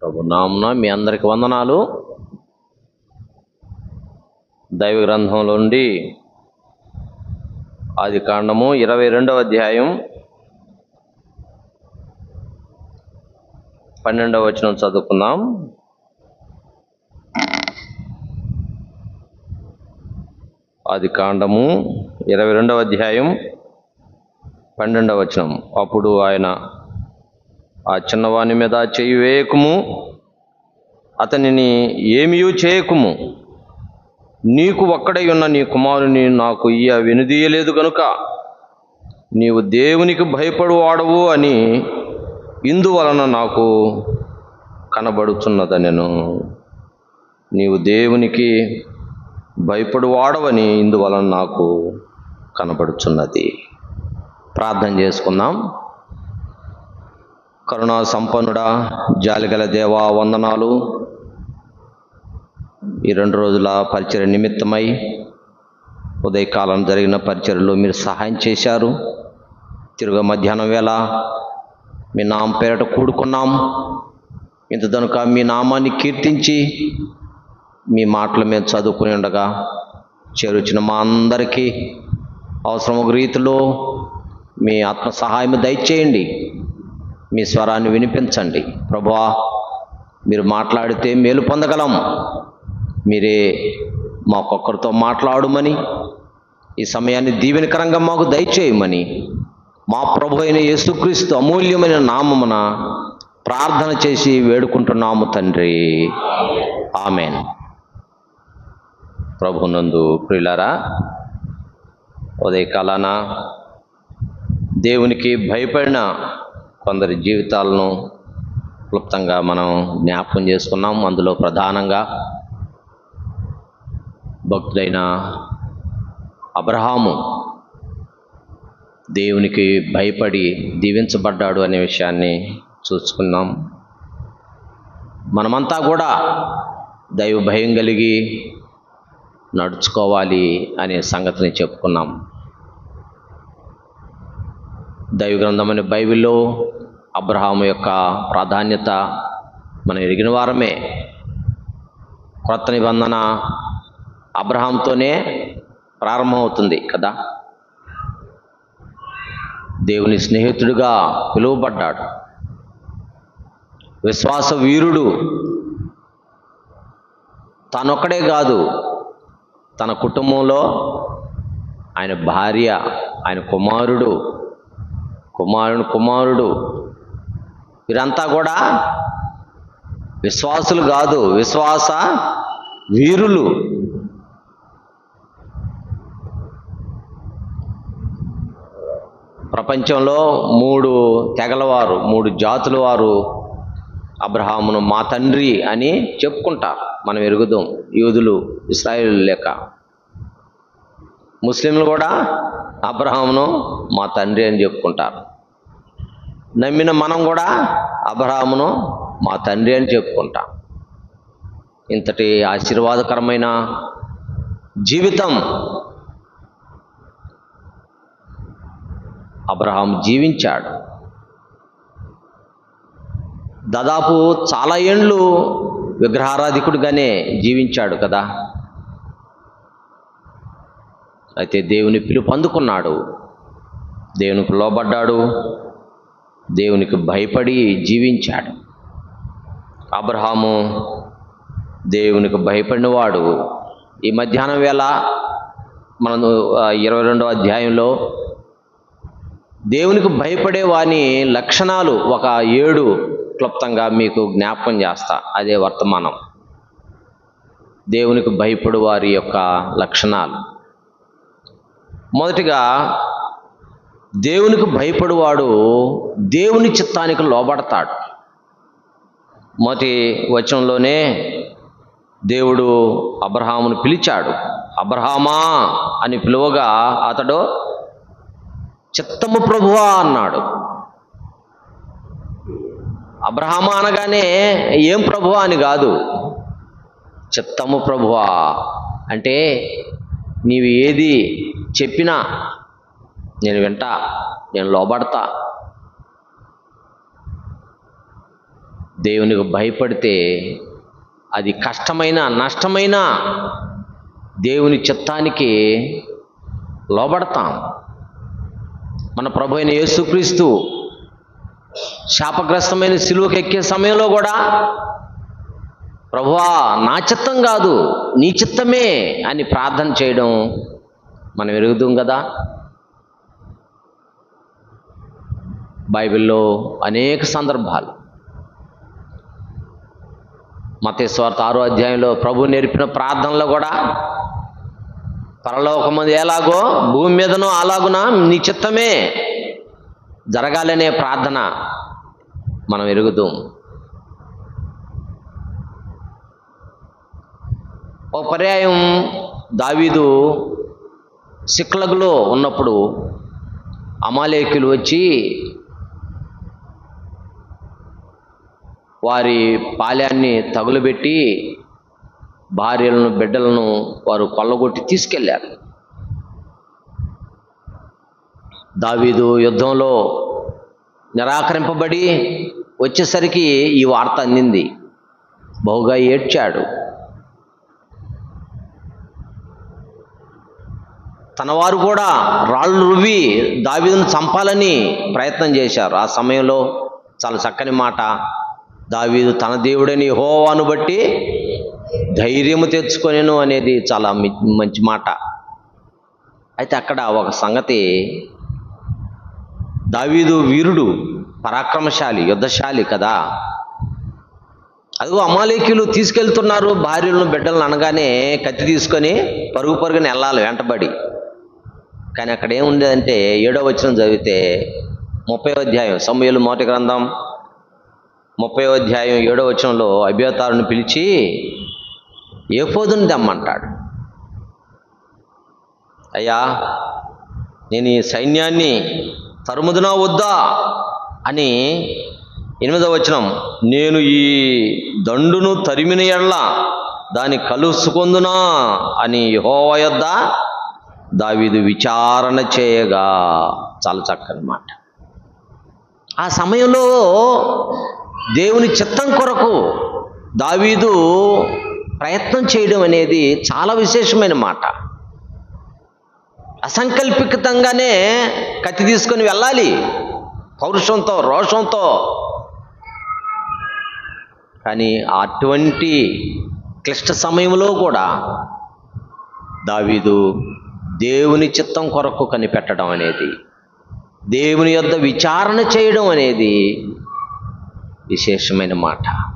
ప్రభు నామున మీ అందరికి వందనాలు. దైవ గ్రంథంలో నుండి ఆది కాండము ఇరవై రెండవ అధ్యాయం పన్నెండవ వచనం చదువుకుందాం. ఆది కాండము ఇరవై రెండవ అధ్యాయం పన్నెండవ వచనం. అప్పుడు ఆయన ఆ చిన్నవాని మీద చేయి వేయకుము అతనిని ఏమీయూ చేయకుము. నీకు ఒక్కడై ఉన్న నీ కుమారుని నాకు ఇయ్య వినుదీయలేదు గనుక నీవు దేవునికి భయపడువాడవు అని ఇందువలన నాకు కనబడుతున్నదనెను నీవు దేవునికి భయపడు వాడవని ఇందువలన నాకు కనబడుచున్నది ప్రార్థన చేసుకుందాం. కరుణా సంపన్నుడా జాలిగల దేవా వందనాలు. ఈ రెండు రోజుల పరిచయ నిమిత్తమై ఉదయకాలం జరిగిన పరిచయలో మీరు సహాయం చేశారు. తిరుగు మధ్యాహ్నం వేళ మీ నామ పేరట కూడుకున్నాం. ఇంత దనుక మీ నామాన్ని కీర్తించి మీ మాటలు మేము చదువుకుని ఉండగా చేరుచిన మా అందరికీ అవసరం ఒక రీతిలో మీ ఆత్మ సహాయం దయచేయండి. మీ స్వరాన్ని వినిపించండి. ప్రభా మీరు మాట్లాడితే మేలు పొందగలం. మీరే మాకొక్కరితో మాట్లాడమని ఈ సమయాన్ని దీవెనకరంగా మాకు దయచేయమని మా ప్రభు అయిన యేసుక్రీస్తు అమూల్యమైన నామమున ప్రార్థన చేసి వేడుకుంటున్నాము తండ్రి. ఆమెన్. ప్రభునందు ప్రియులారా ఉదయకాలాన దేవునికి భయపడిన కొందరి జీవితాలను క్లుప్తంగా మనం జ్ఞాపకం చేసుకున్నాం. అందులో ప్రధానంగా భక్తుడైన అబ్రహాము దేవునికి భయపడి దీవించబడ్డాడు అనే విషయాన్ని చూసుకున్నాం. మనమంతా కూడా దైవ భయం కలిగి నడుచుకోవాలి అనే సంగతిని చెప్పుకున్నాం. దైవ గ్రంథమైన బైబిల్లో అబ్రహాం యొక్క ప్రాధాన్యత మనం ఎరిగిన వారమే. క్రొత్త నిబంధన అబ్రహాంతోనే ప్రారంభమవుతుంది కదా? దేవుని స్నేహితుడిగా పిలువబడ్డాడు. విశ్వాస వీరుడు తనొక్కడే కాదు తన కుటుంబంలో ఆయన భార్య ఆయన కుమారుడు కుమారుని కుమారుడు. వీరంతా కూడా విశ్వాసులు కాదు విశ్వాస వీరులు. ప్రపంచంలో మూడు తెగలవారు మూడు జాతుల వారు అబ్రహామును మా తండ్రి అని చెప్పుకుంటారు. మనం ఎరుగుదాం యూదులు ఇస్రాయిల్ లేక. ముస్లింలు కూడా అబ్రహామును మా తండ్రి అని చెప్పుకుంటారు. నమ్మిన మనం కూడా అబ్రహామును మా తండ్రి అని చెప్పుకుంటాం. ఇంతటి ఆశీర్వాదకరమైన జీవితం అబ్రహాం జీవించాడు. దాదాపు చాలా ఏండ్లు విగ్రహారాధికుడిగానే జీవించాడు కదా. అయితే దేవుని పిలుపు అందుకున్నాడు దేవునికి లోబడ్డాడు. దేవునికి భయపడి జీవించాడు. అబ్రహాము దేవునికి భయపడినవాడు. ఈ మధ్యాహ్నం వేళ మనం ఇరవై రెండవ అధ్యాయంలో దేవునికి భయపడే వాని లక్షణాలు ఒక ఏడు క్లుప్తంగా మీకు జ్ఞాపకం చేస్తా. అదే వర్తమానం. దేవునికి భయపడు వారి యొక్క లక్షణాలు. మొదటిగా దేవునికి భయపడువాడు దేవుని చిత్తానికి లోబడతాడు. మొదటి వచనంలోనే దేవుడు అబ్రహామును పిలిచాడు. అబ్రహామా అని పిలువగా అతడు చిత్తము ప్రభువా అన్నాడు. అబ్రహామా అనగానే ఏం ప్రభువా అని కాదు. చిత్తము ప్రభువా అంటే నీవు ఏది చెప్పినా నేను వింటా నేను లోబడతా. దేవునికి భయపడితే అది కష్టమైన నష్టమైన దేవుని చిత్తానికి లోబడతాం. మన ప్రభు అయిన యేసుక్రీస్తు శాపగ్రస్తమైన సిలువకి ఎక్కే సమయంలో కూడా ప్రభువా నా చిత్తం కాదు నీ చిత్తమే అని ప్రార్థన చేయడం మనం ఎరుగుదాం కదా? బైబిల్లో అనేక సందర్భాలు. మతేశ్వార్త ఆరో అధ్యాయంలో ప్రభు నేర్పిన ప్రార్థనలో కూడా పరలోకమంది ఎలాగో భూమి మీదనో అలాగునా నీ చిత్తమే జరగాలనే ప్రార్థన మనం ఎరుగుదాం ఒక పర్యాయం దావీదు సిక్లగ్లో ఉన్నప్పుడు అమాలేకులు వచ్చి వారి పాల్యాన్ని తగులుబెట్టి భార్యలను బిడ్డలను వారు కొల్లగొట్టి తీసుకెళ్ళారు దావీదు యుద్ధంలో నిరాకరింపబడి వచ్చేసరికి ఈ వార్త అందింది. బహుగా ఏడ్చాడు. తన వారు కూడా రాళ్ళు రువ్వి దావీదును చంపాలని ప్రయత్నం చేశారు. ఆ సమయంలో చాలా చక్కని మాట. దావీదు తన దేవుడని హోవాను బట్టి ధైర్యము తెచ్చుకొనేను అనేది చాలా మి- మంచి మాట. అయితే అక్కడ ఒక సంగతి. దావీదు వీరుడు పరాక్రమశాలి యుద్ధశాలి కదా. అదిగో అమాలేకులు తీసుకెళ్తున్నారు భార్యలను బిడ్డలను అనగానే కత్తి తీసుకొని పరుగు పరుగుని వెళ్ళాలి వెంటబడి. కానీ అక్కడ ఏముండేదంటే ఏడో వచనం చదివితే ముప్పై అధ్యాయం సమయలు మొదటి గ్రంథం ముప్పై అధ్యాయం ఏడో వచనంలో అభ్యతారుని పిలిచి ఏపోదుని దమ్మంటాడు అయ్యా నేను ఈ సైన్యాన్ని తరుముదునా వద్దా అని ఎనిమిదవ వచనం నేను ఈ దండును తరిమిన ఎడల దాన్ని కలుసుకొందునా అని హోవ యొద్ద దావీదు విచారణ చేయగా. చాలా చక్కనమాట ఆ సమయంలో దేవుని చిత్తం కొరకు దావీదు ప్రయత్నం చేయడం అనేది చాలా విశేషమైన మాట. అసంకల్పితంగానే కత్తి తీసుకొని వెళ్ళాలి. పౌరుషంతో రోషంతో. కానీ అటువంటి క్లిష్ట సమయంలో కూడా దావీదు దేవుని చిత్తం కొరకు కనిపెట్టడం అనేది దేవుని యొద్ద విచారణ చేయడం అనేది విశేషమైన మాట.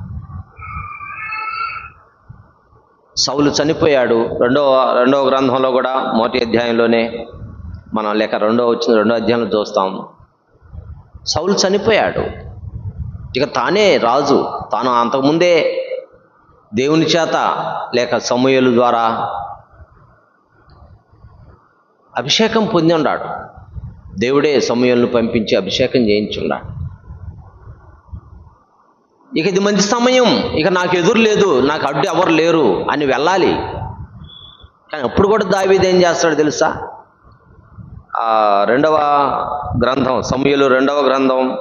సౌలు చనిపోయాడు. రెండవ రెండవ గ్రంథంలో కూడా మొదటి అధ్యాయంలోనే మనం లేక రెండో వచ్చిన రెండో అధ్యాయంలో చూస్తాం. సౌలు చనిపోయాడు. ఇక తానే రాజు. తాను అంతకుముందే దేవుని చేత లేక సమూహలు ద్వారా అభిషేకం పొంది ఉన్నాడు దేవుడే సమయంలో పంపించి అభిషేకం చేయించున్నాడు. ఇక ఇది మంచి సమయం. ఇక నాకు ఎదురు లేదు నాకు అడ్డు ఎవరు లేరు అని వెళ్ళాలి. కానీ అప్పుడు కూడా దావీది ఏం చేస్తాడు తెలుసా? రెండవ గ్రంథం సమయలు రెండవ గ్రంథం.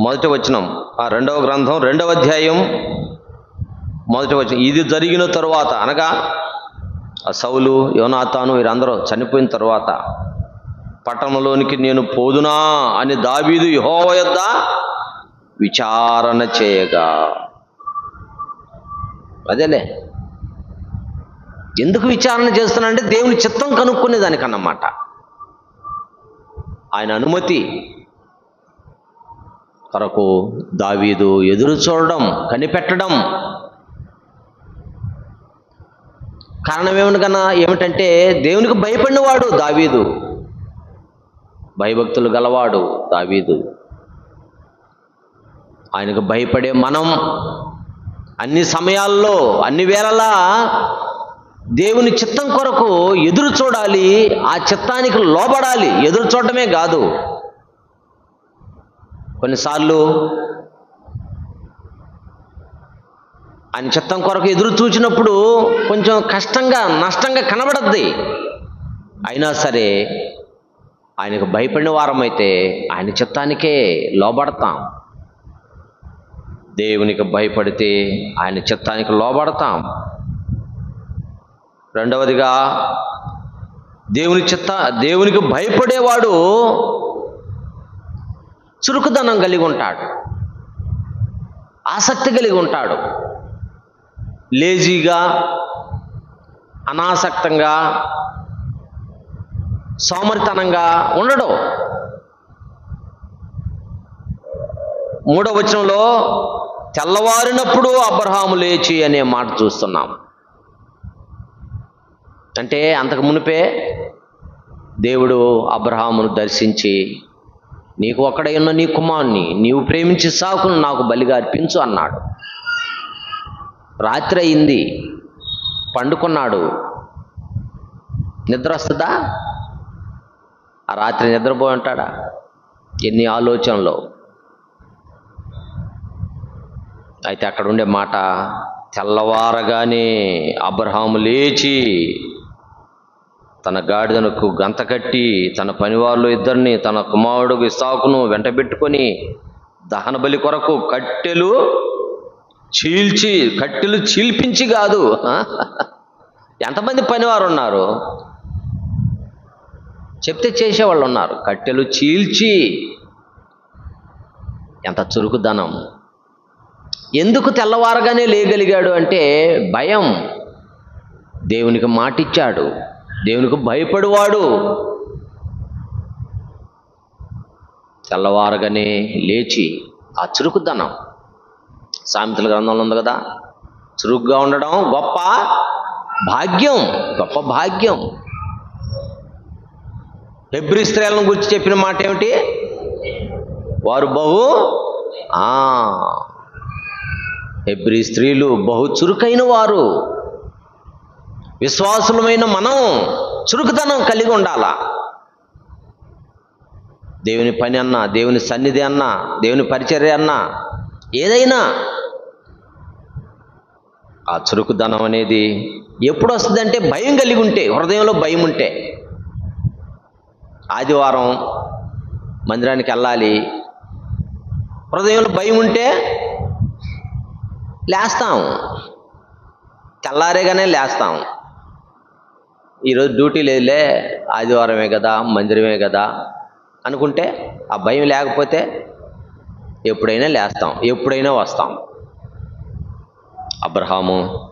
మొదటి వచనం ఆ రెండవ గ్రంథం రెండవ అధ్యాయం మొదటి వచనం. ఇది జరిగిన తరువాత అనగా ఆ సౌలు యోనాతాను వీరందరూ చనిపోయిన తర్వాత పట్టణంలోనికి నేను పోదునా అని దావీదు యహోవ యొద్ద విచారణ చేయగా. అదేలే. ఎందుకు విచారణ చేస్తున్నానంటే దేవుని చిత్తం కనుక్కునేదానికన్నమాట. ఆయన అనుమతి కొరకు దావీదు ఎదురు చూడడం కనిపెట్టడం కారణం ఏమనకన్నా ఏమిటంటే దేవునికి భయపడినవాడు దావీదు. భయభక్తులు గలవాడు దావీదు. ఆయనకు భయపడే మనం అన్ని సమయాల్లో అన్ని వేళలా దేవుని చిత్తం కొరకు ఎదురు చూడాలి ఆ చిత్తానికి లోబడాలి. ఎదురు చూడటమే కాదు. కొన్నిసార్లు ఆయన చిత్తం కొరకు ఎదురు చూచినప్పుడు కొంచెం కష్టంగా నష్టంగా కనబడద్ది. అయినా సరే ఆయనకు భయపడిన వారమైతే ఆయన చిత్తానికే లోబడతాం. దేవునికి భయపడితే ఆయన చిత్తానికి లోబడతాం. రెండవదిగా దేవుని చిత్త దేవునికి భయపడేవాడు చురుకుదనం కలిగి ఉంటాడు. ఆసక్తి కలిగి ఉంటాడు. లేజీగా అనాసక్తంగా సోమరితనంగా ఉండడు. మూడవ వచనంలో తెల్లవారినప్పుడు అబ్రహాము లేచి అనే మాట చూస్తున్నాం. అంటే అంతకు మునిపే దేవుడు అబ్రహామును దర్శించి నీకు అక్కడ ఉన్న నీ కుమారుని నీవు ప్రేమించి సాకును నాకు బలిగా అర్పించు అన్నాడు. రాత్రి అయింది. పండుకున్నాడు. నిద్ర వస్తుందా? ఆ రాత్రి నిద్రపోయి ఉంటాడా? ఎన్ని ఆలోచనలు. అయితే అక్కడ ఉండే మాట తెల్లవారగానే అబ్రహాము లేచి తన గాడిదనకు గంత కట్టి తన పనివాళ్ళు ఇద్దరిని తన కుమారుడు ఇసాకును వెంటబెట్టుకొని దహన బలి కొరకు కట్టెలు చీల్చి కట్టెలు చీల్పించి కాదు. ఎంతమంది పనివారు ఉన్నారు? చెప్తే చేసేవాళ్ళు ఉన్నారు. కట్టెలు చీల్చి. ఎంత చురుకుదనం. ఎందుకు తెల్లవారగానే లేగలిగాడు అంటే భయం. దేవునికి మాటిచ్చాడు. దేవునికి భయపడువాడు. తెల్లవారగానే లేచి ఆ చురుకుదనం. సామెతల గ్రంథంలో ఉంది కదా. చురుగ్గా ఉండడం గొప్ప భాగ్యం గొప్ప భాగ్యం. హెబ్రి స్త్రీలను గురించి చెప్పిన మాట ఏమిటి? వారు బహు ఆ హెబ్రి స్త్రీలు బహు చురుకైన వారు. విశ్వాసులమైన మనం చురుకుతనం కలిగి ఉండాలా? దేవుని పని అన్నా దేవుని సన్నిధి అన్నా దేవుని పరిచర్య అన్నా ఏదైనా ఆ చురుకుదనం అనేది ఎప్పుడు వస్తుందంటే భయం కలిగి ఉంటే హృదయంలో భయం ఉంటే. ఆదివారం మందిరానికి వెళ్ళాలి. హృదయంలో భయం ఉంటే లేస్తాం. తెల్లారేగానే లేస్తాం. ఈరోజు డ్యూటీ లేదులే ఆదివారమే కదా మందిరమే కదా అనుకుంటే ఆ భయం లేకపోతే ఎప్పుడైనా లేస్తాం ఎప్పుడైనా వస్తాం. అబ్రహాము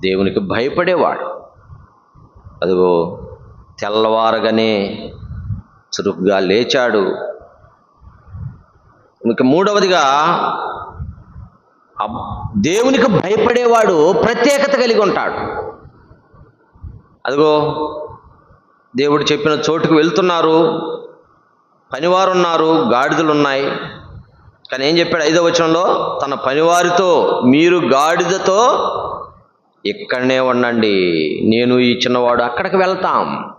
దేవునికి భయపడేవాడు. అదిగో తెల్లవారగానే చురుకుగా లేచాడు. ఇక మూడవదిగా దేవునికి భయపడేవాడు ప్రత్యేకత కలిగి ఉంటాడు. అదిగో దేవుడు చెప్పిన చోటుకు వెళ్తున్నారు. పనివారు ఉన్నారు గాడిదలు ఉన్నాయి కానీ ఏం చెప్పాడు ఐదో వచనంలో? తన పనివారితో మీరు గాడిదతో ఇక్కడనే ఉండండి. నేను ఈ చిన్నవాడు అక్కడికి వెళ్తాం.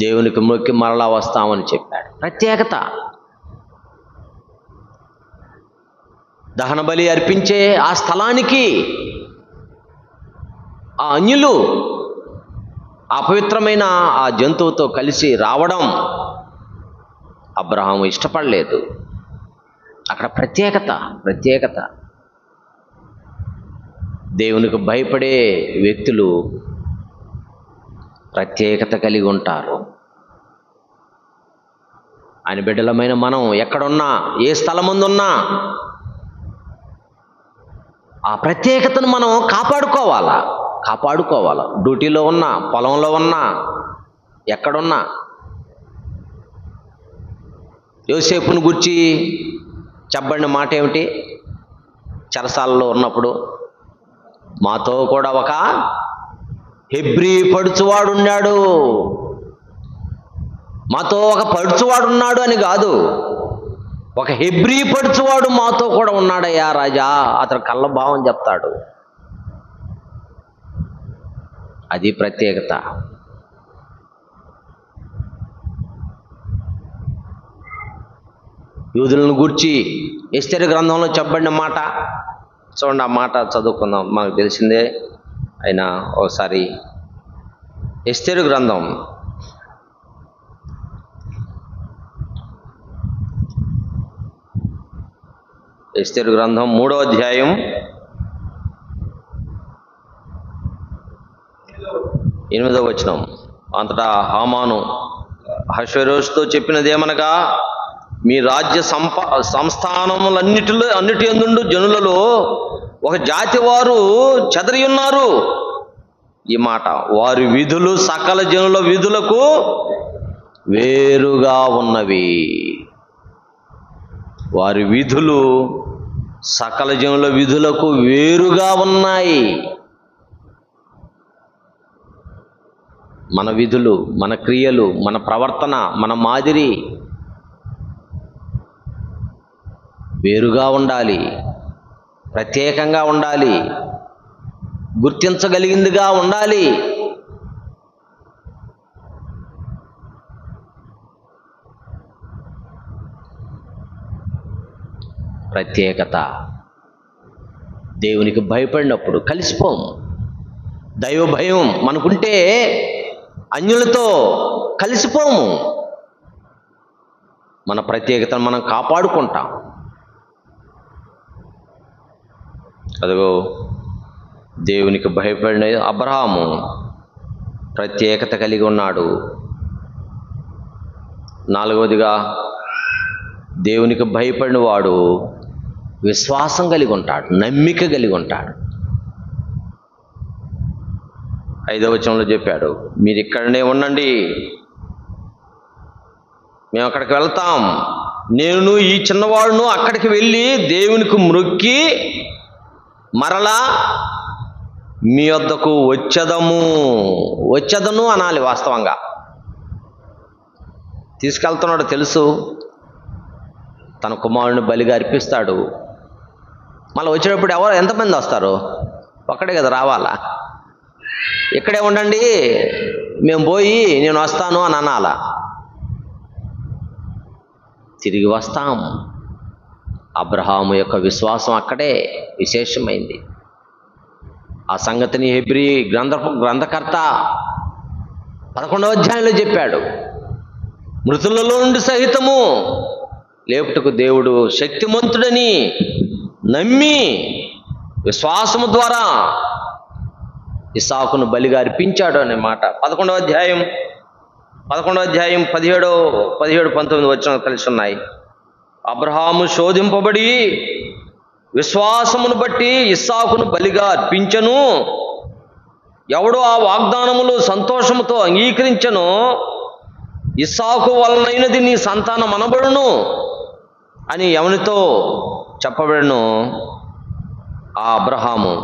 దేవునికి మొక్కి మరలా వస్తామని చెప్పాడు. ప్రత్యేకత. దహన బలి అర్పించే ఆ స్థలానికి ఆ అన్యులు అపవిత్రమైన ఆ జంతువుతో కలిసి రావడం అబ్రహాము ఇష్టపడలేదు. అక్కడ ప్రత్యేకత ప్రత్యేకత. దేవునికి భయపడే వ్యక్తులు ప్రత్యేకత కలిగి ఉంటారు. ఆయన బిడ్డలమైన మనం ఎక్కడున్నా ఏ స్థలముందున్నా ఆ ప్రత్యేకతను మనం కాపాడుకోవాలా? కాపాడుకోవాలా? డ్యూటీలో ఉన్నా పొలంలో ఉన్నా ఎక్కడున్నా. యోసేపును గుర్చి చెప్పబడిన మాట ఏమిటి? చెరసాలలో ఉన్నప్పుడు మాతో కూడా ఒక హెబ్రీ పడుచువాడున్నాడు మాతో ఒక పడుచువాడున్నాడు అని కాదు. ఒక హెబ్రీ పడుచువాడు మాతో కూడా ఉన్నాడయ్యా రాజా. అతను కళ్ళ భావం చెప్తాడు. అది ప్రత్యేకత. యూదులను గూర్చి ఎస్తేరు గ్రంథంలో చెప్పబడిన మాట. చూడండి ఆ మాట చదువుకుందాం. మాకు తెలిసిందే. అయినా ఒకసారి ఎస్తేరు గ్రంథం. ఎస్తేరు గ్రంథం మూడో అధ్యాయం. ఎనిమిదవ వచనం. అంతటా హామాను హర్షరోజుతో చెప్పినదేమనగా మీ రాజ్య సంప సంస్థానములన్నిటిలో అన్నిటి ఎందుండు జనులలో ఒక జాతి వారు చెదరి ఉన్నారు. ఈ మాట వారి విధులు సకల జనుల విధులకు వేరుగా ఉన్నవి. వారి విధులు సకల జనుల విధులకు వేరుగా ఉన్నాయి. మన విధులు మన క్రియలు మన ప్రవర్తన మన మాదిరి వేరుగా ఉండాలి ప్రత్యేకంగా ఉండాలి గుర్తించగలిగిందిగా ఉండాలి. ప్రత్యేకత. దేవునికి భయపడినప్పుడు కలిసిపోం. దైవ భయం మనకుంటే అన్యులతో కలిసిపోము. మన ప్రత్యేకతను మనం కాపాడుకుంటాం. అదిగో దేవునికి భయపడిన అబ్రహాము ప్రత్యేకత కలిగి ఉన్నాడు. నాలుగవదిగా దేవునికి భయపడిన వాడు విశ్వాసం కలిగి ఉంటాడు నమ్మిక కలిగి ఉంటాడు. ఐదవ వచనంలో చెప్పాడు మీరు ఇక్కడనే ఉండండి. మేము అక్కడికి వెళ్తాం. నేను ఈ చిన్నవాడును అక్కడికి వెళ్ళి దేవునికి మ్రొక్కి మరలా మీ వద్దకు వచ్చదము. వచ్చదను అనాలి వాస్తవంగా. తీసుకెళ్తున్నాడు తెలుసు. తన కుమారుని బలిగా అర్పిస్తాడు. మళ్ళీ వచ్చేటప్పుడు ఎవరు ఎంతమంది వస్తారు? ఒక్కడే కదా రావాలా? ఇక్కడే ఉండండి మేము పోయి నేను వస్తాను అని అనాలా? తిరిగి వస్తాం. అబ్రహాము యొక్క విశ్వాసం అక్కడే విశేషమైంది. ఆ సంగతిని హెబ్రి గ్రంథ గ్రంథకర్త పదకొండవ అధ్యాయంలో చెప్పాడు. మృతులలో నుండి సహితము లేపుటకు దేవుడు శక్తిమంతుడని నమ్మి విశ్వాసము ద్వారా ఇసాకును బలిగా అర్పించాడు అనే మాట. పదకొండవ అధ్యాయం పదకొండవ అధ్యాయం పదిహేడో పదిహేడు పంతొమ్మిది వచ్చిన కలిసి ఉన్నాయి. అబ్రహాము శోధింపబడి విశ్వాసమును బట్టి ఇస్సాకును బలిగా అర్పించను. ఎవడు ఆ వాగ్దానములు సంతోషముతో అంగీకరించను. ఇస్సాకు వలనైనది నీ సంతానం అనబడును అని ఎవనితో చెప్పబడను? ఆ అబ్రహాము.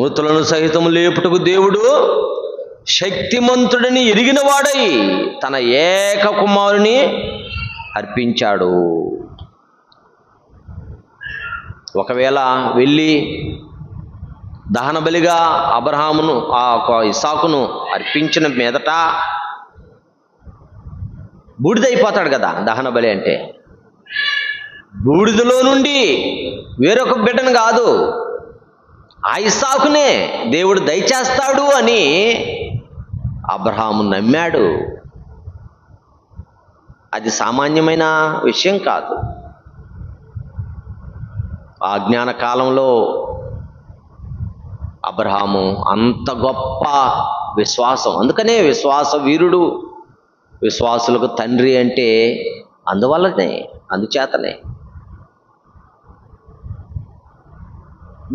మృతులను సహితం లేపుటకు దేవుడు శక్తిమంతుడిని ఎరిగిన వాడై తన ఏక కుమారుని అర్పించాడు. ఒకవేళ వెళ్ళి దహనబలిగా అబ్రహామును ఆ యొక్క ఇసాకును అర్పించిన మీదట బూడిదైపోతాడు కదా దహన బలి అంటే. బూడిదలో నుండి వేరొక బిడ్డను కాదు ఆ ఇసాకునే దేవుడు దయచేస్తాడు అని అబ్రహాము నమ్మాడు. అది సామాన్యమైన విషయం కాదు. ఆ జ్ఞాన కాలంలో అబ్రహాము అంత గొప్ప విశ్వాసం అందుకనే విశ్వాస వీరుడు విశ్వాసులకు తండ్రి అంటే అందువల్లనే అందుచేతనే.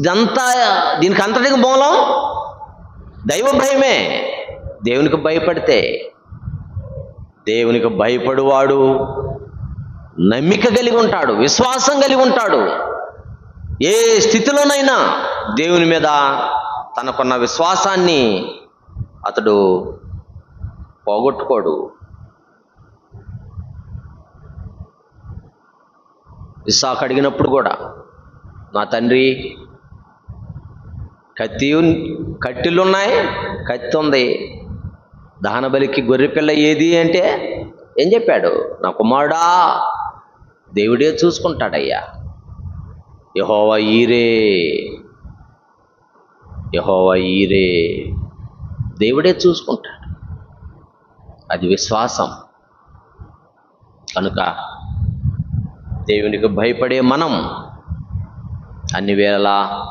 ఇదంతా దీనికి అంతటికి మూలం? దైవ భయమే. దేవునికి భయపడితే దేవునికి భయపడువాడు నమ్మిక కలిగి ఉంటాడు విశ్వాసం కలిగి ఉంటాడు. ఏ స్థితిలోనైనా దేవుని మీద తనకున్న విశ్వాసాన్ని అతడు పోగొట్టుకోడు. ఇస్సాకు అడిగినప్పుడు కూడా నా తండ్రి కత్తి కట్టిలున్నాయి కత్తి ఉంది. దహన బలికి గొర్రెపిల్ల ఏది అంటే ఏం చెప్పాడు? నా కుమారుడా దేవుడే చూసుకుంటాడయ్యా. యహోవ ఈరే. యహోవ ఈరే. దేవుడే చూసుకుంటాడు. అది విశ్వాసం. కనుక దేవునికి భయపడే మనం అన్ని వేళలా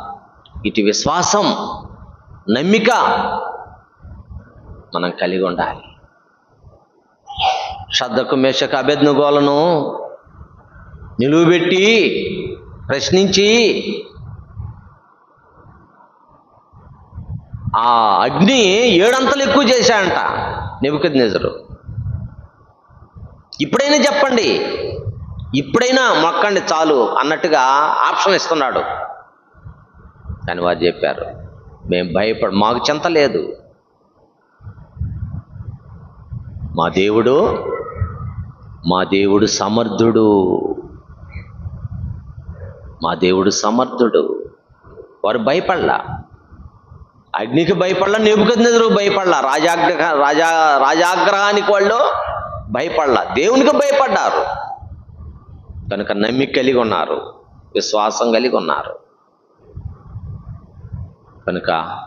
ఇటు విశ్వాసం నమ్మిక మనం కలిగి ఉండాలి. శ్రద్ధకు మేషక అభ్యర్థనుగోలను నిలువబెట్టి ప్రశ్నించి ఆ అగ్ని ఏడంతలు ఎక్కువ చేశాడంట నిబుకద్ నిజరు ఇప్పుడైనా చెప్పండి. ఇప్పుడైనా మొక్కండి చాలు అన్నట్టుగా ఆప్షన్ ఇస్తున్నాడు. అని వారు చెప్పారు మేము భయపడ మాకు చింత లేదు. మా దేవుడు మా దేవుడు సమర్థుడు. మా దేవుడు సమర్థుడు. వారు భయపడలా. అగ్నికి భయపడలా నెబుకద్నెదురు భయపడలా. రాజాగ్రహ రాజా రాజాగ్రహానికి వాళ్ళు భయపడలా. దేవునికి భయపడ్డారు. కనుక నమ్మిక కలిగి ఉన్నారు. విశ్వాసం కలిగి ఉన్నారు. కనుక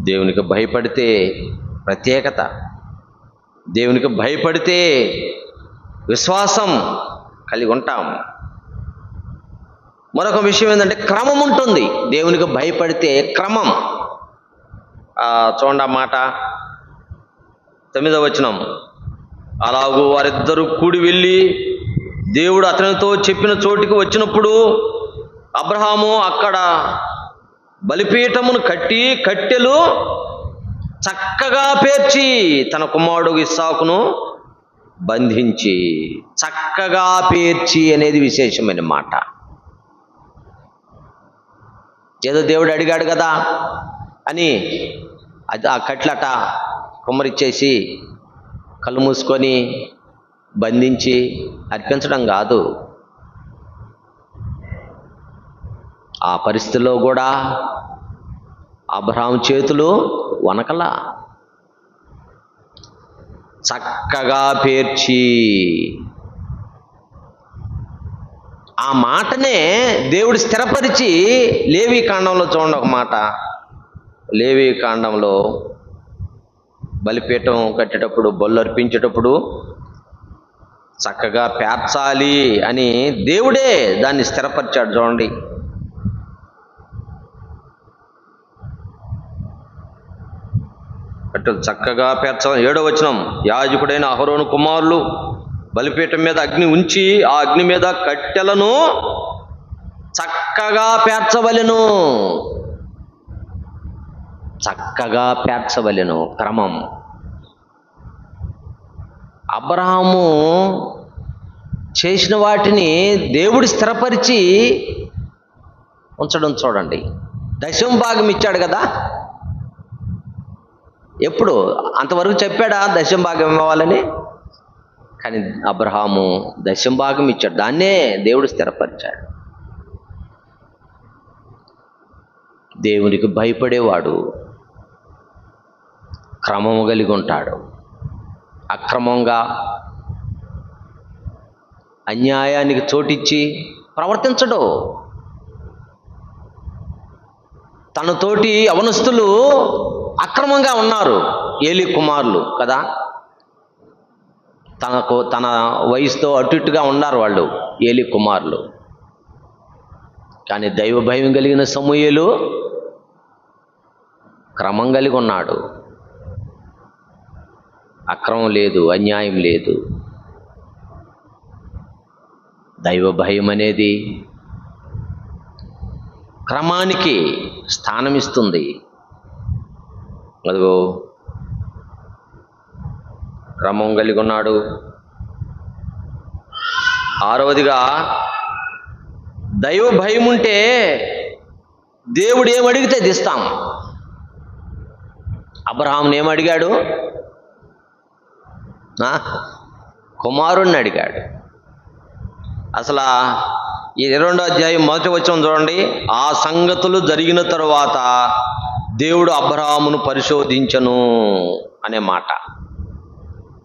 దేవునికి భయపడితే ప్రత్యేకత దేవునికి భయపడితే విశ్వాసం కలిగి ఉంటాం. మరొక విషయం ఏంటంటే క్రమం ఉంటుంది. దేవునికి భయపడితే క్రమం. చూడండి మాట. తొమ్మిదవ వచనం. అలాగూ వారిద్దరూ కూడి వెళ్ళి దేవుడు అతనితో చెప్పిన చోటికి వచ్చినప్పుడు అబ్రహాము అక్కడ బలిపీఠమును కట్టి కట్టెలు చక్కగా పేర్చి తన కుమారుడు ఇస్సాకును బంధించి చక్కగా పేర్చి అనేది విశేషమైన మాట. ఏదో దేవుడు అడిగాడు కదా అని అది ఆ కట్లట కుమ్మరిచ్చేసి కళ్ళు మూసుకొని బంధించి అర్పించడం కాదు. ఆ పరిస్థితిలో కూడా అబ్రహాం చేతులు వనకల చక్కగా పేర్చి. ఆ మాటనే దేవుడు స్థిరపరిచి లేవి కాండంలో చూడండి ఒక మాట. లేవి కాండంలో బలిపీఠం కట్టేటప్పుడు బొల్లు అర్పించేటప్పుడు చక్కగా పేర్చాలి అని దేవుడే దాన్ని స్థిరపరిచాడు చూడండి. అటు చక్కగా పేర్చ ఏడో వచనం. యాజకుడైన అహరోను కుమారులు బలిపీఠం మీద అగ్ని ఉంచి ఆ అగ్ని మీద కట్టెలను చక్కగా పేర్చవలెను. చక్కగా పేర్చవలెను క్రమం. అబ్రహాము చేసిన వాటిని దేవుడు స్థిరపరిచి ఉంచడం చూడండి. దశం భాగం ఇచ్చాడు కదా? ఎప్పుడు? అంతవరకు చెప్పాడా దశం భాగం ఇవ్వాలని? కానీ అబ్రహాము దశం భాగం ఇచ్చాడు. దాన్నే దేవుడు స్థిరపరిచాడు. దేవునికి భయపడేవాడు. క్రమము కలిగి ఉంటాడు. అక్రమంగా అన్యాయానికి చోటిచ్చి ప్రవర్తించడు. తనతోటి అవనస్తులు అక్రమంగా ఉన్నారు ఏలి కుమారులు కదా? తనకు తన వయసుతో అటు ఇటుగా ఉన్నారు వాళ్ళు ఏలి కుమారులు. కానీ దైవ భయం కలిగిన సమూహలు క్రమం కలిగి ఉన్నాడు. అక్రమం లేదు అన్యాయం లేదు. దైవ భయం అనేది క్రమానికి స్థానం ఇస్తుంది అదిగో క్రమం కలిగి ఉన్నాడు ఆరవదిగా దైవ భయం ఉంటే దేవుడు ఏమడిగితే దిస్తాం. అబ్రహాంని ఏమడిగాడు కుమారుణ్ణి అడిగాడు అసలు ఈ ఇరవై రెండో అధ్యాయం మొదటి వచ్చిన చూడండి. ఆ సంగతులు జరిగిన తరువాత దేవుడు అబ్రహామును పరిశోధించను అనే మాట.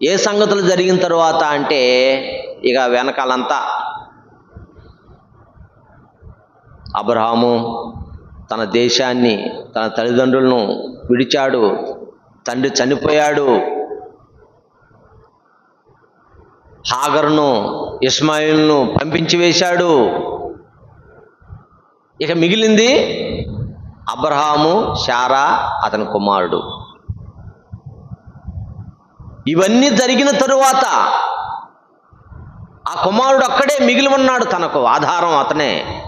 ఏ సంగతులు జరిగిన తర్వాత అంటే ఇక వెనకాలంతా అబ్రహాము తన దేశాన్ని తన తల్లిదండ్రులను విడిచాడు తండ్రి చనిపోయాడు. హాగర్ను ఇస్మాయిల్ను పంపించి వేశాడు. ఇక మిగిలింది అబ్రహాము శారా అతని కుమారుడు. ఇవన్నీ జరిగిన తరువాత ఆ కుమారుడు అక్కడే మిగిలి ఉన్నాడు తనకు ఆధారం అతనే.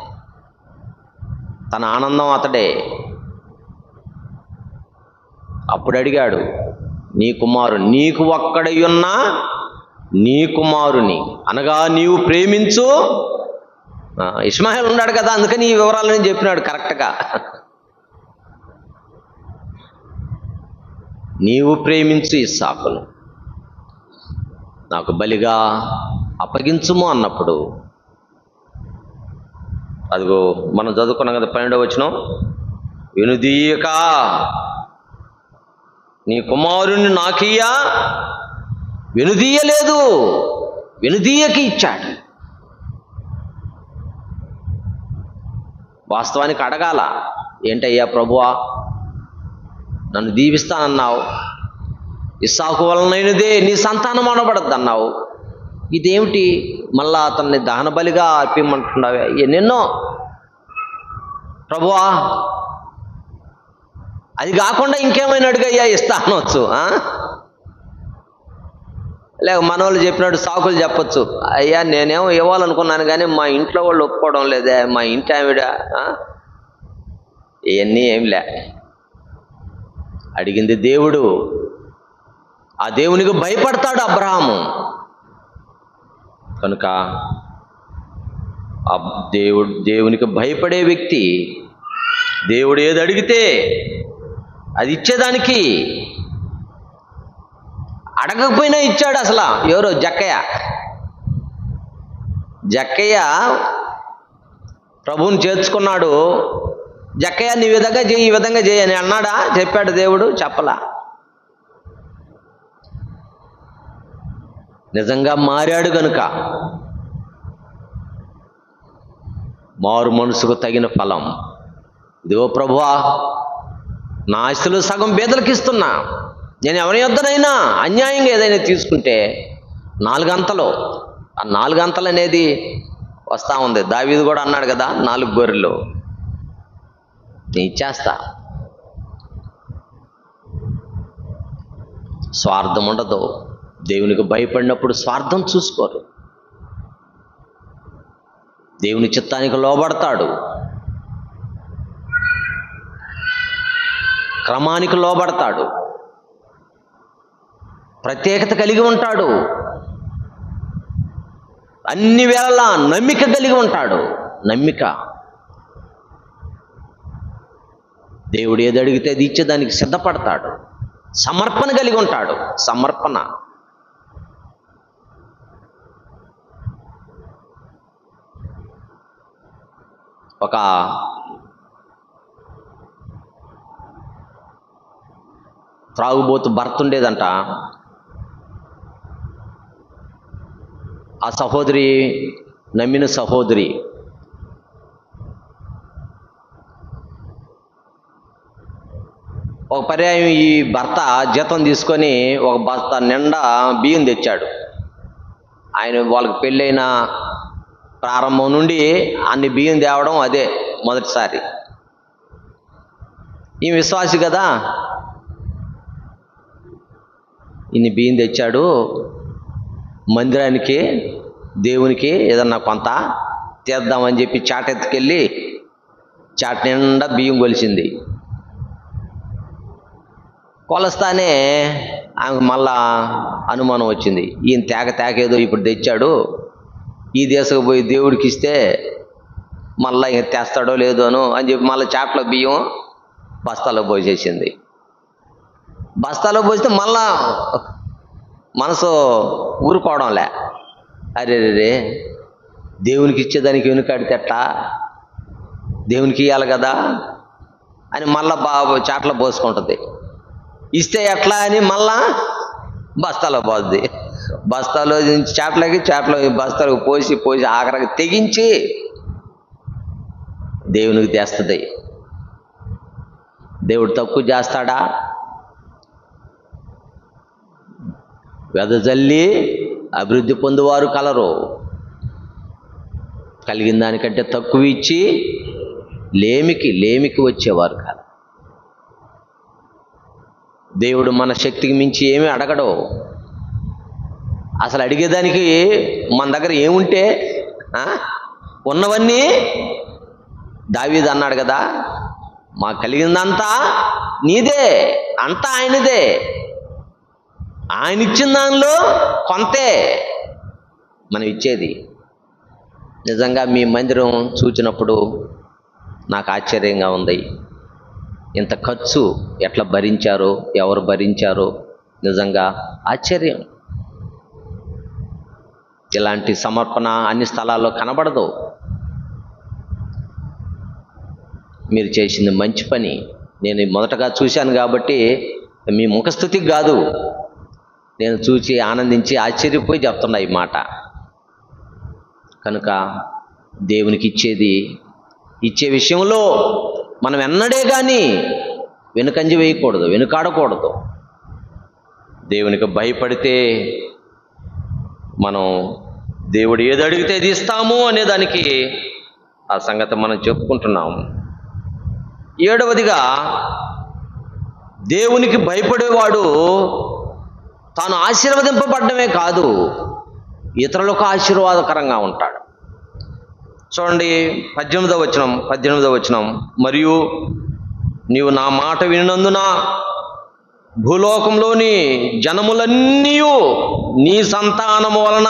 తన ఆనందం అతడే. అప్పుడు అడిగాడు నీ కుమారు నీకు ఒక్కడయ్యున్నా నీ కుమారుని అనగా నీవు ప్రేమించు. ఇస్మాయిల్ ఉన్నాడు కదా అందుకని ఈ వివరాలని చెప్పినాడు కరెక్ట్గా. నీవు ప్రేమించు ఇస్సాకును నాకు బలిగా అప్పగించుము అన్నప్పుడు అదిగో మనం చదువుకున్నాం కదా పన్నెండవ వచ్చిన వినుదీయక నీ కుమారుని నాకియ్యా వినుదీయలేదు వినుదీయకి ఇచ్చాడు. వాస్తవానికి అడగాల ఏంటయ్యా ప్రభువా? నన్ను దీవిస్తానన్నావు ఇస్సాకు వలనైనదే నీ సంతానం అనబడద్దు అన్నావు. ఇదేమిటి? మళ్ళా అతన్ని దహన బలిగా అర్పిమంటున్నావే ఎన్నెన్నో ప్రభువా అది కాకుండా ఇంకేమైనా అడిగయ్యా ఇస్తా అనొచ్చు ఆ? లేక మనవాళ్ళు చెప్పినట్టు సాకులు చెప్పచ్చు. అయ్యా నేనేమో ఇవ్వాలనుకున్నాను కానీ మా ఇంట్లో వాళ్ళు ఒప్పుకోవడం లేదే మా ఇంటి ఆవిడ ఇవన్నీ ఏం లే అడిగింది దేవుడు ఆ దేవునికి భయపడతాడు అబ్రహాము. కనుక ఆ దేవుడు దేవునికి భయపడే వ్యక్తి దేవుడు ఏది అడిగితే అది ఇచ్చేదానికి అడగకపోయినా ఇచ్చాడు అసలు. ఎవరో? జక్కయ్య. జక్కయ్య ప్రభువుని చేర్చుకున్నాడు. జక్కయ్య నీ విధంగా చేయి ఈ విధంగా చేయి అని అన్నాడా? చెప్పాడు దేవుడు చెప్పలా. నిజంగా మారాడు గనుక మారు మనసుకు తగిన ఫలం. ఇదిగో ప్రభువా నా ఆస్తులు సగం బేదలకు ఇస్తున్నా నేను ఎవరి యొద్దనైనా అన్యాయంగా ఏదైనా తీసుకుంటే నాలుగంతలు ఆ నాలుగంతలు అనేది వస్తూ ఉంది. దావీది కూడా అన్నాడు కదా నాలుగు గొర్రెలు. నేను ఇచ్చేస్తా స్వార్థం ఉండదు. దేవునికి భయపడినప్పుడు స్వార్థం చూసుకోరు. దేవుని చిత్తానికి లోబడతాడు. క్రమానికి లోబడతాడు. ప్రత్యేకత కలిగి ఉంటాడు. అన్ని వేళలా నమ్మిక కలిగి ఉంటాడు. నమ్మిక. దేవుడు ఏది అడిగితే అది ఇచ్చేదానికి సిద్ధపడతాడు. సమర్పణ కలిగి ఉంటాడు. సమర్పణ. ఒక త్రాగుబోతు భర్త ఉండేదంట. ఆ సహోదరి నమ్మిన సహోదరి ఒక పర్యాయం ఈ భర్త జీతం తీసుకొని ఒక భర్త నిండా బియ్యం తెచ్చాడు. ఆయన వాళ్ళకి పెళ్ళైన ప్రారంభం నుండి అన్ని బియ్యం తేవడం అదే మొదటిసారి. ఈ విశ్వాసి కదా? ఇన్ని బియ్యం తెచ్చాడు. మందిరానికి దేవునికి ఏదన్నా కొంత తీద్దామని చెప్పి చాట ఎత్తుకెళ్ళి చాట నిండా బియ్యం కొలిచింది కొలస్తానే ఆమెకు మళ్ళా అనుమానం వచ్చింది. ఈయన తేక తేకేదో ఇప్పుడు తెచ్చాడు. ఈ దేశకు పోయి దేవుడికి ఇస్తే మళ్ళా ఇంక తెస్తాడో లేదోనో అని చెప్పి మళ్ళీ చాట్లో బియ్యం బస్తాలో పోసేసింది. బస్తాలో పోస్తే మళ్ళా మనసు ఊరుకోవడంలే అరే రే దేవునికి ఇచ్చేదానికి వెనుకాడితే దేవునికి ఇవ్వాలి కదా? అని మళ్ళా బాబు చాట్లో పోసుకుంటుంది. ఇస్తే ఎట్లా అని మళ్ళా బస్తాలో పోద్ది. బస్తాలో నుంచి చాట్లకి చాట్లో పోసి పోసి ఆఖరికి తెగించి దేవునికి తెస్తుంది. దేవుడు తక్కువ చేస్తాడా? వెదజల్లి అభివృద్ధి పొందువారు కలరు. కలిగిన దానికంటే తక్కువ ఇచ్చి లేమికి లేమికి వచ్చేవారు కాదు. దేవుడు మన శక్తికి మించి ఏమీ అడగడు. అసలు అడిగేదానికి మన దగ్గర ఏముంటే ఉన్నవన్నీ దావీది అన్నాడు కదా మా కలిగిందంతా నీదే అంతా ఆయనదే. ఆయన ఇచ్చిన దానిలో కొంతే మనం ఇచ్చేది. నిజంగా మీ మందిరం చూచినప్పుడు నాకు ఆశ్చర్యంగా ఉంది. ఇంత ఖర్చు ఎట్లా భరించారో ఎవరు భరించారో నిజంగా ఆశ్చర్యం. ఇలాంటి సమర్పణ అన్ని స్థలాల్లో కనబడదు. మీరు చేసింది మంచి పని. నేను మొదటగా చూశాను కాబట్టి మీ ముఖస్థుతికి కాదు. నేను చూసి ఆనందించి ఆశ్చర్యపోయి చెప్తున్నా ఈ మాట. కనుక దేవునికి ఇచ్చేది ఇచ్చే విషయంలో మనం ఎన్నడే కానీ వెనుకంజి వేయకూడదు వెనుకాడకూడదు. దేవునికి భయపడితే మనం దేవుడు ఏది అడిగితే ఇది ఇస్తాము అనే దానికి ఆ సంగతి మనం చెప్పుకుంటున్నాం. ఏడవదిగా దేవునికి భయపడేవాడు తాను ఆశీర్వదింపబడ్డమే కాదు ఇతరులకు ఆశీర్వాదకరంగా ఉంటాడు. చూడండి పద్దెనిమిదవ వచనం పద్దెనిమిదవ వచనం. మరియు నీవు నా మాట వినందున భూలోకంలోని జనములన్నీ నీ సంతానము వలన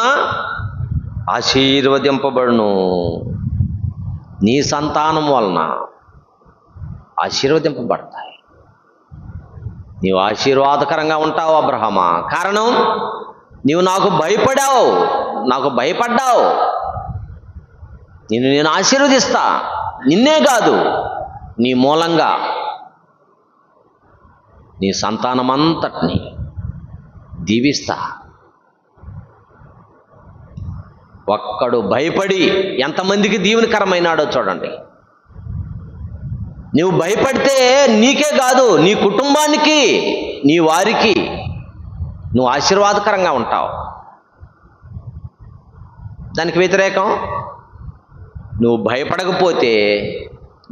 ఆశీర్వదింపబడును. నీ సంతానం వలన ఆశీర్వదింపబడతాయి. నీవు ఆశీర్వాదకరంగా ఉంటావు అబ్రహమా. కారణం నీవు నాకు భయపడావు నాకు భయపడ్డావు. నిన్ను నేను ఆశీర్వదిస్తా. నిన్నే కాదు నీ మూలంగా. నీ సంతానమంతటిని దీవిస్తా. ఒక్కడు భయపడి ఎంతమందికి దీవెనకరమైనాడో చూడండి. నువ్వు భయపడితే నీకే కాదు నీ కుటుంబానికి నీ వారికి నువ్వు ఆశీర్వాదకరంగా ఉంటావు. దానికి వ్యతిరేకం? నువ్వు భయపడకపోతే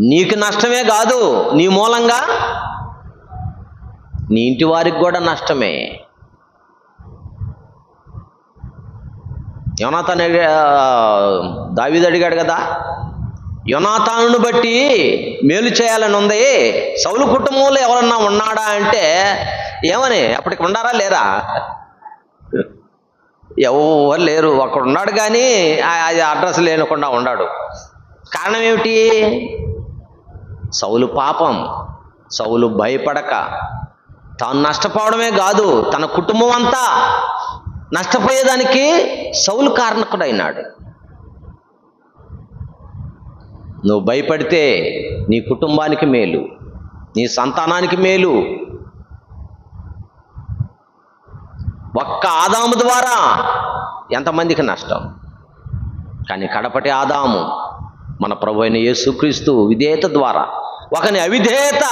నీకు నష్టమే కాదు నీ మూలంగా. నీ ఇంటి వారికి కూడా నష్టమే. యోనాథాన్ దావీదు అడిగాడు కదా యోనాథాను బట్టి మేలు చేయాలని ఉంది. సౌలు కుటుంబంలో ఎవరన్నా ఉన్నాడా అంటే ఏమని అప్పటికి ఉండారా లేరా? ఎవరు లేరు. అక్కడ ఉన్నాడు కానీ ఆ- అడ్రస్ లేనకుండా ఉన్నాడు కారణం ఏమిటి? సౌలు పాపం. సౌలు భయపడక. తాను నష్టపోవడమే కాదు తన కుటుంబం అంతా నష్టపోయేదానికి సౌలు కారణకుడైనాడు. నువ్వు భయపడితే నీ కుటుంబానికి మేలు నీ సంతానానికి మేలు ఒక్క ఆదాము ద్వారా ఎంతమందికి నష్టం? కానీ కడపటి ఆదాము మన ప్రభు అయిన యేసుక్రీస్తు విధేయత ద్వారా ఒకని అవిధేయత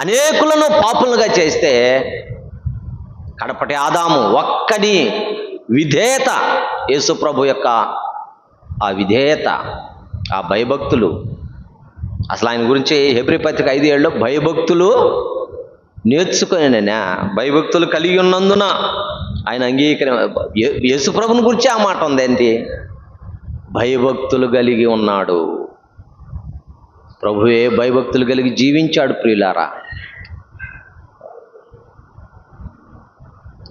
అనేకులను పాపులుగా చేస్తే కడపటి ఆదాము ఒక్కని విధేయత యేసు ప్రభు యొక్క ఆ విధేయత ఆ భయభక్తులు. అసలు ఆయన గురించి హెబ్రి పత్రిక ఐదు ఏళ్ళు భయభక్తులు నేర్చుకునేనా భయభక్తులు కలిగి ఉన్నందున ఆయన అంగీకరి యేసుప్రభుని గురించి ఆ మాట ఉంది ఏంటి? భయభక్తులు కలిగి ఉన్నాడు. ప్రభువే భయభక్తులు కలిగి జీవించాడు ప్రియులారా.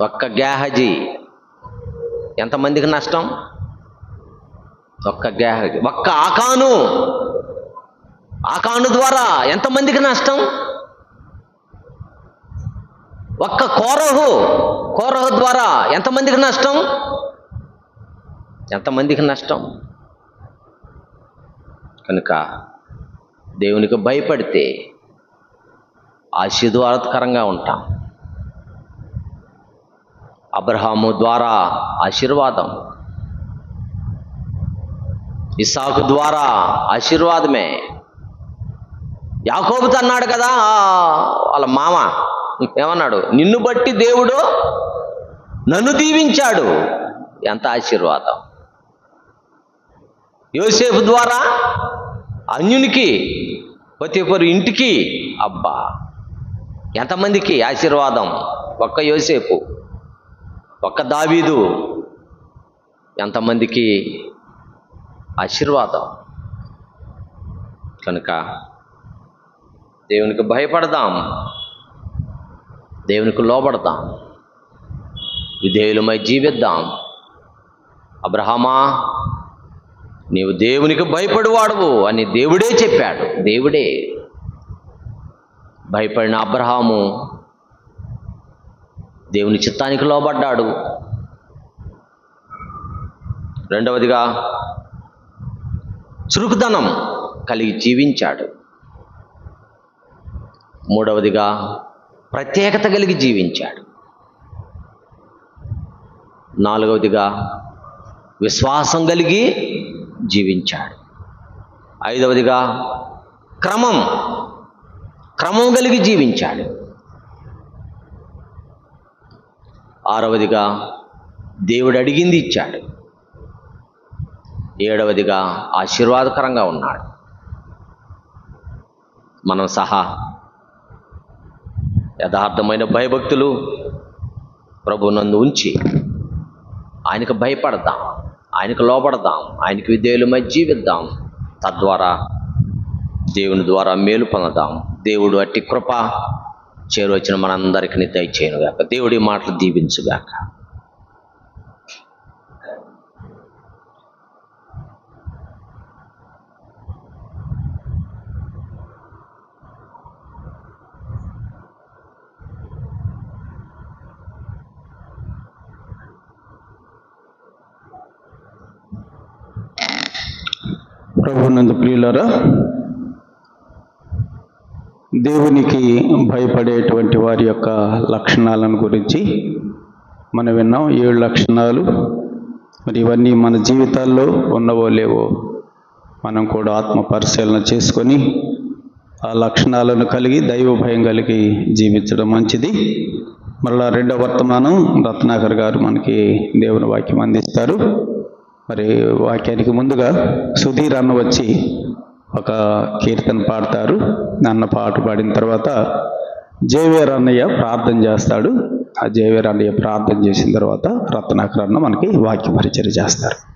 ఒక్క గ్యాహజీ ఎంతమందికి నష్టం? ఒక్క గ్యాహజీ ఒక్క ఆకాను ఆకాను ద్వారా ఎంతమందికి నష్టం? ఒక్క కోరహు కోరహు ద్వారా ఎంతమందికి నష్టం? ఎంతమందికి నష్టం? కనుక దేవునికి భయపడితే ఆశీర్వాదకరంగా ఉంటాం. అబ్రహాము ద్వారా ఆశీర్వాదం. ఇసాకు ద్వారా ఆశీర్వాదమే. యాకోబుతో అన్నాడు కదా వాళ్ళ మామ. ఏమన్నాడు? నిన్ను బట్టి దేవుడు నన్ను దీవించాడు. ఎంత ఆశీర్వాదం. యోసేపు ద్వారా అన్యునికి ప్రతి ఒక్కరు ఇంటికి అబ్బా ఎంతమందికి ఆశీర్వాదం? ఒక్క యోసేపు ఒక్క దావీదు ఎంతమందికి ఆశీర్వాదం? కనుక దేవునికి భయపడదాం. దేవునికి లోబడతాం. విధేయులమై జీవిద్దాం. అబ్రహమా నీవు దేవునికి భయపడివాడవు అని దేవుడే చెప్పాడు. దేవుడే. భయపడిన అబ్రహాము దేవుని చిత్తానికి లోబడ్డాడు. రెండవదిగా చురుకుదనం కలిగి జీవించాడు. మూడవదిగా ప్రత్యేకత కలిగి జీవించాడు. నాలుగవదిగా విశ్వాసం కలిగి జీవించాడు. ఐదవదిగా క్రమం క్రమం కలిగి జీవించాడు. ఆరవదిగా దేవుడు అడిగింది ఇచ్చాడు. ఏడవదిగా ఆశీర్వాదకరంగా ఉన్నాడు. మనం సహా యథార్థమైన భయభక్తులు ప్రభునందు ఉంచి ఆయనకు భయపడదాం ఆయనకు లోపడదాం ఆయనకు విధేయులమై జీవిద్దాం. తద్వారా దేవుని ద్వారా మేలు పొందదాం. దేవుడు అట్టి కృప చేరువచ్చిన మనందరికీ దయచేయనుగాక. దేవుడి మాటలు దీవించుగాక. ప్రభునందు ప్రియులరా దేవునికి భయపడేటువంటి వారి యొక్క లక్షణాలను గురించి మనం విన్నాం. ఏడు లక్షణాలు. మరి ఇవన్నీ మన జీవితాల్లో ఉన్నవో లేవో మనం కూడా ఆత్మ పరిశీలన చేసుకొని ఆ లక్షణాలను కలిగి దైవ భయం కలిగి జీవించడం మంచిది. మరలా రెండవ వర్తమానం రత్నాకర్ గారు మనకి దేవుని వాక్యం అందిస్తారు. మరి వాక్యానికి ముందుగా సుధీర్ అన్న వచ్చి ఒక కీర్తన పాడతారు. అన్న పాట పాడిన తర్వాత జేవేర్ అన్నయ్య ప్రార్థన చేస్తాడు. ఆ జేవేర్ అన్నయ్య ప్రార్థన చేసిన తర్వాత రత్నాకర్ అన్న మనకి వాక్య పరిచయం చేస్తారు.